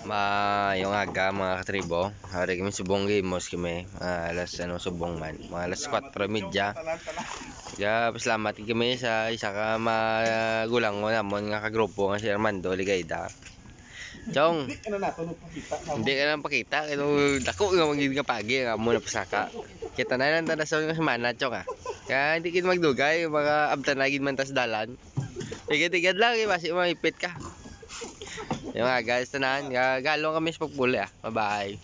Ma, yung aga mga katribo. Hari kami subong gimos kami. Mga alas ano subong man. Mga alas 4:30. Ya, pasalamat kami sa isa ka magulang mo namon nga kagrupo nga si Armando Ligayda. Chong, hindi ka lang pakita. Ito, dako nga magiging nga pagi nga mo na pasaka. Kita na lang tanason nga semana, Chong ah. Kaya hindi kita magdugay. Mga abtan lagi man tas dalan. Tigad-tigad lang, eh, basi maipit ka. Yung mga guys, tanan, galong kami sa pagpuli ah. Bye-bye.